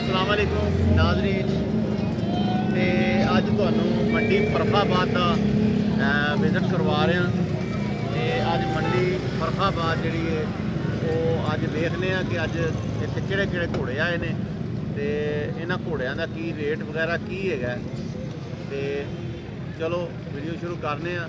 ਅਸਲਾਮ ਵਾਲੇਕੁਮ ਨਾਜ਼ਰੀਨ। ਤੇ ਅੱਜ ਤੁਹਾਨੂੰ ਮੰਡੀ ਫਰਖਾਬਾਦ ਦਾ ਵਿਜ਼ਿਟ ਕਰਵਾ ਰਿਹਾ ਹਾਂ। ਤੇ ਅੱਜ ਮੰਡੀ ਫਰਖਾਬਾਦ ਜਿਹੜੀ ਹੈ ਉਹ ਅੱਜ ਦੇਖਦੇ ਹਾਂ ਕਿ ਅੱਜ ਇੱਥੇ ਕਿਹੜੇ ਕਿਹੜੇ ਘੋੜੇ ਆਏ ਨੇ। ਤੇ ਇਹਨਾਂ ਘੋੜਿਆਂ ਦਾ ਕੀ ਰੇਟ ਵਗੈਰਾ ਕੀ ਹੈਗਾ। ਤੇ ਚਲੋ ਵੀਡੀਓ ਸ਼ੁਰੂ ਕਰਨੇ ਆ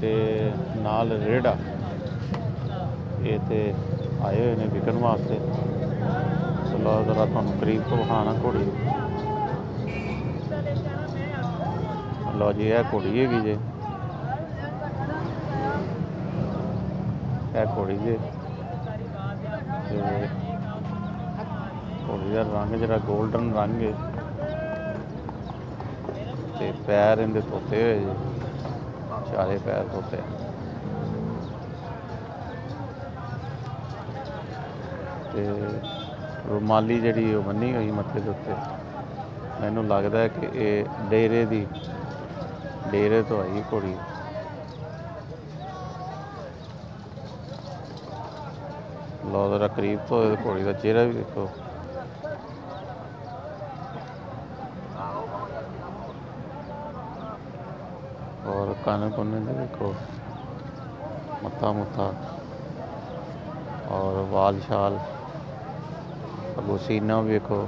ਤੇ ਨਾਲ ਰੇੜਾ। ਇਹ ਤੇ ਆਏ ਹੋਏ ਨੇ ਵਿਕਣ ਵਾਸਤੇ। ਚਲੋ ਜ਼ਰਾ ਤੁਹਾਨੂੰ ਕਰੀਬ ਤੋਂ ਵਿਖਾਣਾ ਘੋੜੀ। ਲੋ ਜੀ, ਇਹ ਘੋੜੀ ਹੈਗੀ ਜੇ। ਇਹ ਘੋੜੀ ਜੇ। ਤੇ ਘੋੜੀ ਦਾ ਰੰਗ ਜਿਹੜਾ 골ਡਨ ਰੰਗ ਹੈ ਤੇ ਪੈਰ ਇਹਦੇ ਧੋਤੇ ਹੋਏ ਜੀ। ਚਾਰੇ ਪੈਰ ਧੋਤੇ। ਤੇ ਰੁਮਾਲੀ ਜਿਹੜੀ ਉਹ ਬੰਨੀ ਹੋਈ ਮੱਥੇ ਦੇ ਉੱਤੇ। ਮੈਨੂੰ ਲੱਗਦਾ ਕਿ ਇਹ ਡੇਰੇ ਦੀ, ਡੇਰੇ ਤੋਂ ਆਈ ਘੋੜੀ। ਲਓ ਜ਼ਰਾ ਕਰੀਬ ਤੋਂ ਇਹ ਘੋੜੀ ਦਾ ਚਿਹਰਾ ਵੀ ਦੇਖੋ ਔਰ ਕੰਨ ਕੁੰਨੇ ਦੇ ਦੇਖੋ ਮੱਥਾ ਮੁੱਥਾ ਔਰ ਵਾਲ ਸ਼ਾਲ ਅਗੋ ਸੀਨਾ ਵੀ ਵੇਖੋ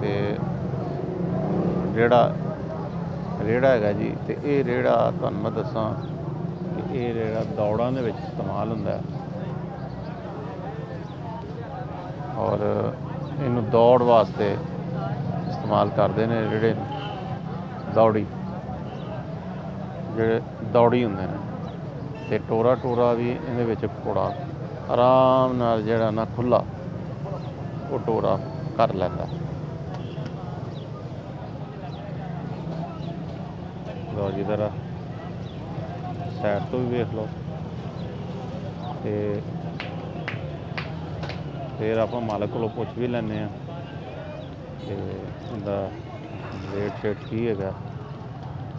ਤੇ ਜਿਹੜਾ ਰੇੜਾ ਹੈਗਾ ਜੀ ਤੇ ਇਹ ਰੇੜਾ ਤੁਹਾਨੂੰ ਮੈਂ ਦੱਸਾਂ ਕਿ ਇਹ ਰੇੜਾ ਦੌੜਾਂ ਦੇ ਵਿੱਚ ਇਸਤੇਮਾਲ ਹੁੰਦਾ ਹੈ ਔਰ ਇਹਨੂੰ ਦੌੜ ਵਾਸਤੇ ਇਸਤੇਮਾਲ ਕਰਦੇ ਨੇ ਜਿਹੜੇ ਦੌੜੀ ਜਿਹੜੇ ਦੌੜੀ ਹੁੰਦੇ ਨੇ ਤੇ ਟੋਰਾ ਟੋਰਾ ਵੀ ਇਹਦੇ ਵਿੱਚ ਘੋੜਾ ਆਰਾਮ ਨਾਲ ਜਿਹੜਾ ਨਾ ਖੁੱਲਾ ਉਹ ਟੋਰਾ ਕਰ ਲੈਂਦਾ। ਲਓ ਜੀ ਜ਼ਰਾ ਸਾਈਡ ਤੋਂ ਵੀ ਵੇਖ ਲਓ। ਤੇ ਫਿਰ ਆਪਾਂ ਮਾਲਕ ਕੋਲੋਂ ਪੁੱਛ ਵੀ ਲੈਂਦੇ ਆ ਤੇ ਇਹਦਾ ਰੇਟ ਸ਼ੇਟ ਕੀ ਹੈਗਾ?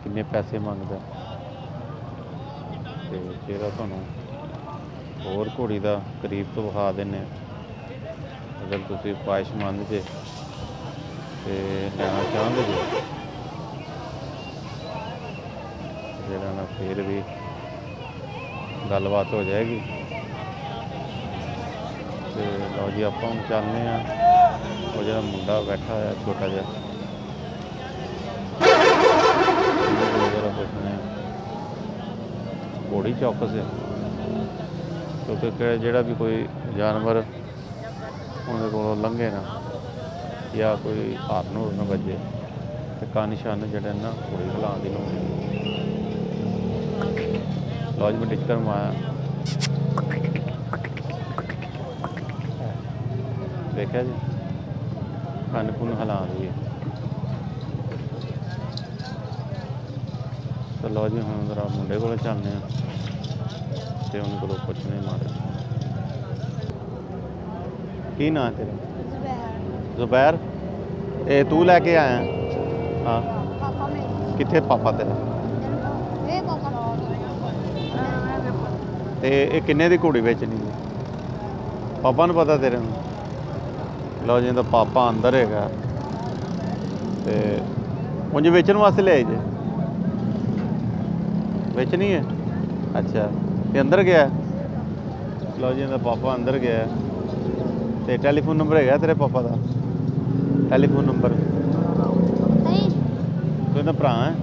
ਕਿੰਨੇ ਪੈਸੇ ਮੰਗਦਾ? ਤੇ ਜਿਹੜਾ ਤੁਹਾਨੂੰ ਹੋਰ ਘੋੜੀ ਦਾ ਕਰੀਬ ਤੋਂ ਵਿਖਾ ਦਿੰਨੇ ਅਗਰ ਤੁਸੀਂ ਪਾਇਸ਼ਮੰਦ ਜੇ ਤੇ ਲੈਣਾ ਚਾਹੁੰਦੇ ਜੇ ਜਿਹੜਾ ਨਾ ਫਿਰ ਵੀ ਗੱਲਬਾਤ ਹੋ ਜਾਏਗੀ। ਤੇ ਲਓ ਜੀ, ਆਪਾਂ ਹੁਣ ਚੱਲਦੇ ਆ ਉਹ ਜਿਹੜਾ ਮੁੰਡਾ ਬੈਠਾ ਹੋਇਆ, ਛੋਟਾ ਜਿਹਾ। ਘੋੜੀ ਚੌਕਸ ਹੈ। ਕਿਉਂਕਿ ਕਿ ਜਿਹੜਾ ਵੀ ਕੋਈ ਜਾਨਵਰ ਉਹਦੇ ਕੋਲੋਂ ਲੰਘੇ ਨਾ, ਜਾਂ ਕੋਈ ਹੱਥ ਨੂੰ ਨਾ ਵੱਜੇ, ਤੇ ਕਾ ਨਿਸ਼ਾਨ ਜਿਹੜੇ ਨਾ ਘੋੜੀ ਹਿਲਾਉਣ ਦੀ ਲੋੜ ਲੌਜ ਮੈਂ ਡਿਕਟਰ ਮਾਇਆ ਦੇਖਿਆ ਜੀ? ਕੰਨ ਕੁਨ ਹਿਲਾ ਰਹੀ ਹੈ ਤਾਂ ਲਓ ਜੀ ਹੁਣ ਜ਼ਰਾ ਮੁੰਡੇ ਕੋਲ ਚੱਲਦੇ ਆ ਤੇ ਉਹਨਾਂ ਕੋਲੋਂ ਪੁੱਛਣੇ ਮਾਰੇ ਕੀ ਨਾਂ ਤੇਰਾ? ਜ਼ੁਬੈਰ। ਇਹ ਤੂੰ ਲੈ ਕੇ ਆਇਆ? ਹਾਂ। ਪਾਪਾ ਮੇ ਕਿੱਥੇ ਪਾਪਾ ਤੇਰਾ? ਇਹ ਪਾਪਾ ਤੇ ਇਹ ਕਿੰਨੇ ਦੀ ਘੋੜੀ ਵੇਚਣੀ ਹੈ? ਪਾਪਾ ਨੂੰ ਪਤਾ ਤੇਰੇ ਨੂੰ? ਲਓ ਜੀ ਦਾ ਪਾਪਾ ਅੰਦਰ ਹੈਗਾ। ਤੇ ਉਂਝ ਵੇਚਣ ਵਾਸਤੇ ਲਿਆਏ ਜੇ ਵੇਚਣੀ ਹੈ? ਅੱਛਾ ਤੇ ਅੰਦਰ ਗਿਆ? ਲਓ ਜੀ ਦਾ ਪਾਪਾ ਅੰਦਰ ਗਿਆ। ਤੇ ਟੈਲੀਫੋਨ ਨੰਬਰ ਹੈਗਾ ਤੇਰੇ ਪਾਪਾ ਦਾ? ਟੈਲੀਫੋਨ ਨੰਬਰ ਨਹੀਂ। ਤੂੰ ਇਹਦਾ ਭਰਾ ਹੈ?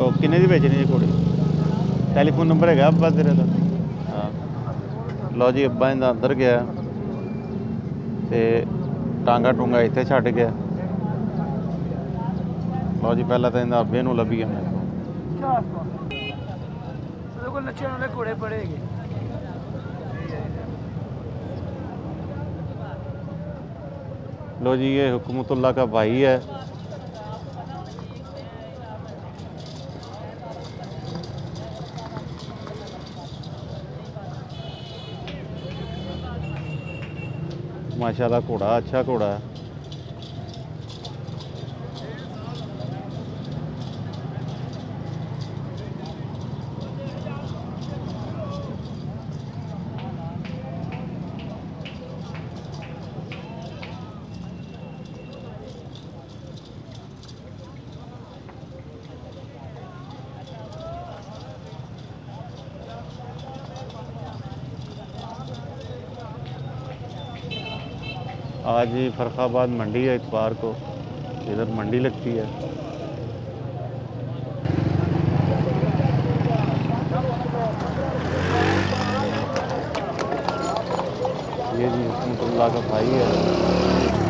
ਉਹ ਕਿੰਨੇ ਦੀ ਵੇਚਣੀ ਹੈ ਘੋੜੀ ਟੈਲੀਫੋਨ ਨੰਬਰ ਹੈਗਾ ਅੱਬਾ ਤੇਰੇ ਦਾ? ਹਾਂ। ਲਓ ਜੀ ਅੱਬਾ ਇਹਦਾ ਅੰਦਰ ਗਿਆ। ਤੇ ਟਾਂਗਾ ਟੂੰਗਾ ਇੱਥੇ ਛੱਡ ਗਿਆ। ਲਓ ਜੀ ਪਹਿਲਾਂ ਤਾਂ ਇਹਦਾ ਅੱਬੇ ਨੂੰ ਲੱਭੀ ਜਾਂਦਾ। لو جی یہ حکومت اللہ کا بھائی ہے ماشاءاللہ گھوڑا اچھا گھوڑا ہے آج ہی فرخ آباد منڈی ہے اتوار کو، ادھر منڈی لگتی ہے۔ یہ جی حکمت اللہ کا بھائی ہے۔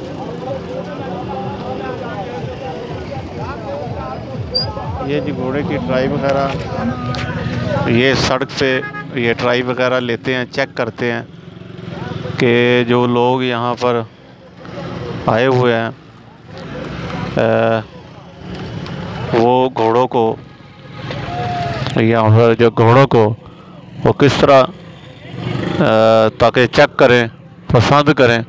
یہ جی گھوڑے کی ٹرائی وغیرہ۔ یہ سڑک پہ یہ ٹرائی وغیرہ لیتے ہیں، چیک کرتے ہیں کہ جو لوگ یہاں پر آئے ہوئے ہیں وہ گھوڑوں کو یا پر جو گھوڑوں کو وہ کس طرح تاکہ چیک کریں، پسند کریں۔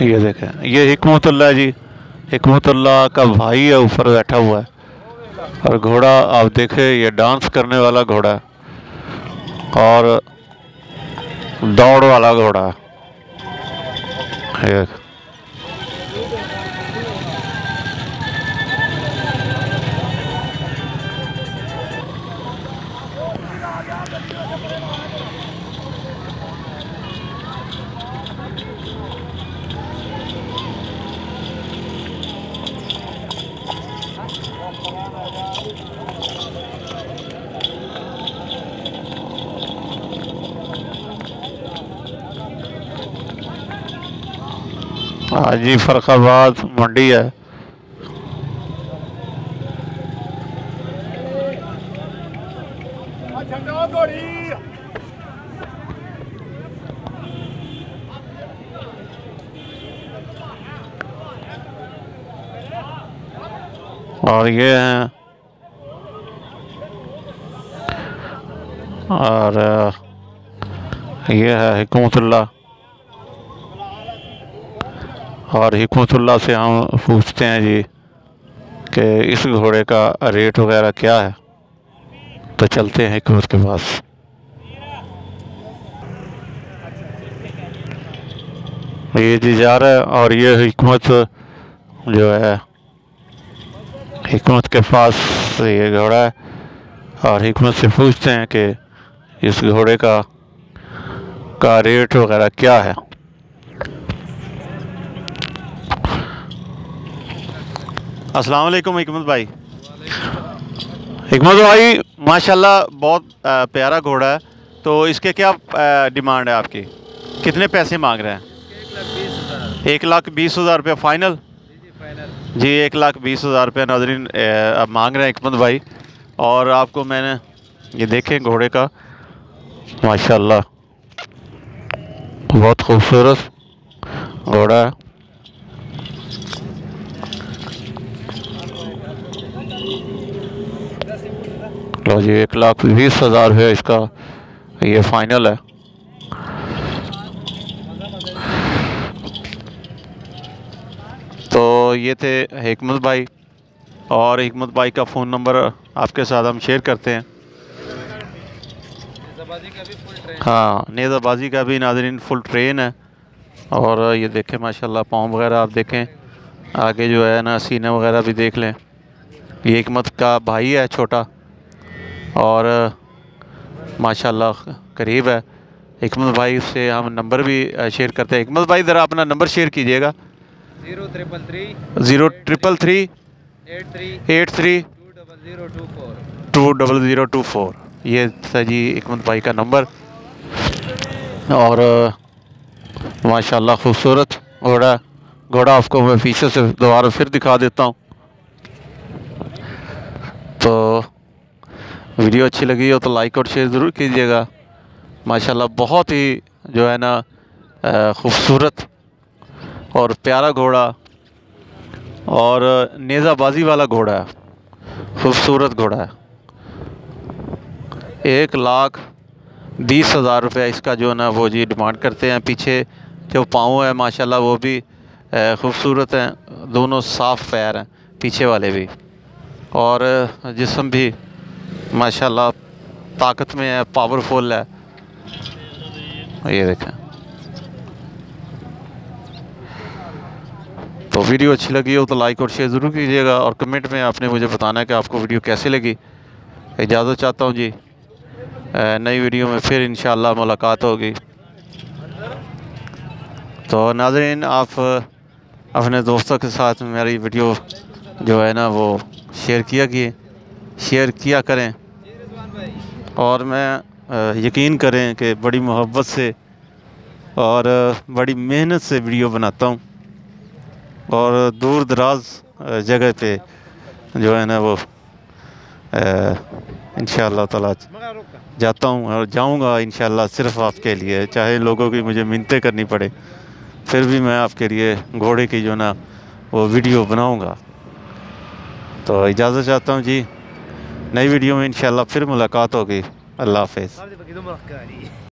یہ دیکھیں، یہ حکمت اللہ جی۔ حکمت اللہ کا بھائی ہے، اوپر بیٹھا ہوا ہے۔ اور گھوڑا، آپ دیکھیں، یہ ڈانس کرنے والا گھوڑا ہے۔ اور دوڑ والا گھوڑا ہے۔ ایک ہاں جی فرق آباد منڈی ہے۔ اور یہ ہیں۔ اور یہ ہے حکمت اللہ۔ اور حکمت اللہ سے ہم پوچھتے ہیں جی کہ اس گھوڑے کا ریٹ وغیرہ کیا ہے؟ تو چلتے ہیں حکمت کے پاس۔ یہ جی جا رہا ہے اور یہ حکمت جو ہے، حکمت کے پاس یہ گھوڑا ہے۔ اور حکمت سے پوچھتے ہیں کہ اس گھوڑے کا کا ریٹ وغیرہ کیا ہے؟ السلام علیکم حکمت بھائی۔ حکمت بھائی ماشاءاللہ بہت پیارا گھوڑا ہے۔ تو اس کے کیا ڈیمانڈ ہے آپ کی؟ کتنے پیسے مانگ رہے ہیں؟ ایک لاکھ بیس ہزار روپیہ۔ فائنل؟ جی ایک لاکھ بیس ہزار روپیہ ناظرین اب مانگ رہے ہیں حکمت بھائی۔ اور آپ کو میں نے یہ دیکھیں گھوڑے کا۔ ماشاءاللہ بہت خوبصورت گھوڑا ہے۔ لو جی ایک لاکھ بیس ہزار ہے اس کا، یہ فائنل ہے۔ تو یہ تھے حکمت بھائی، اور حکمت بھائی کا فون نمبر آپ کے ساتھ ہم شیئر کرتے ہیں۔ ہاں نیزہ بازی کا بھی ناظرین فل ٹرین ہے۔ اور یہ دیکھیں، ماشاءاللہ پاؤں وغیرہ آپ دیکھیں، آگے جو ہے نا سینہ وغیرہ بھی دیکھ لیں۔ یہ حکمت کا بھائی ہے، چھوٹا۔ اور ماشاءاللہ قریب ہے۔ حکمت بھائی سے ہم نمبر بھی شیئر کرتے ہیں۔ حکمت بھائی ذرا اپنا نمبر شیئر کیجیے گا۔ Zero triple three. Zero triple three. Eight three. Eight three. Two double zero two four. Two double zero two four. یہ تھا جی حکمت بھائی کا نمبر۔ اور ماشاءاللہ خوبصورت گھوڑا۔ گھوڑا آپ کو میں پیچھے سے دوبارہ پھر دکھا دیتا ہوں۔ تو ویڈیو اچھی لگی ہو تو لائک اور شیئر ضرور کیجیے گا۔ ماشاءاللہ بہت ہی جو ہے نا خوبصورت اور پیارا گھوڑا اور نیزہ بازی والا گھوڑا ہے۔ خوبصورت گھوڑا ہے۔ ایک لاکھ بیس ہزار روپے اس کا جو ہے نا، وہ جی ڈیمانڈ کرتے ہیں۔ پیچھے جو پاؤں ہے ماشاءاللہ وہ بھی خوبصورت ہیں۔ دونوں صاف پیر ہیں، پیچھے والے بھی۔ اور جسم بھی ماشاءاللہ طاقت میں ہے پاورفل ہے۔ یہ دیکھیں۔ تو ویڈیو اچھی لگی ہو تو لائک اور شیئر ضرور کیجیے گا اور کمنٹ میں آپ نے مجھے بتانا ہے کہ آپ کو ویڈیو کیسے لگی۔ اجازت چاہتا ہوں جی نئی ویڈیو میں پھر انشاءاللہ ملاقات ہوگی۔ تو ناظرین، آپ اپنے دوستوں کے ساتھ میری ویڈیو جو ہے نا وہ شیئر کیا کیے۔ شیئر کیا کریں۔ اور میں یقین کریں کہ بڑی محبت سے اور بڑی محنت سے ویڈیو بناتا ہوں۔ اور دور دراز جگہ پہ جو ہے نا وہ انشاءاللہ تعالیٰ جاتا ہوں اور جاؤں گا انشاءاللہ صرف آپ کے لیے۔ چاہے لوگوں کی مجھے منتیں کرنی پڑے، پھر بھی میں آپ کے لیے گھوڑے کی جو نا وہ ویڈیو بناؤں گا۔ تو اجازت چاہتا ہوں جی۔ نئی ویڈیو میں انشاءاللہ پھر ملاقات ہوگی. اللہ حافظ.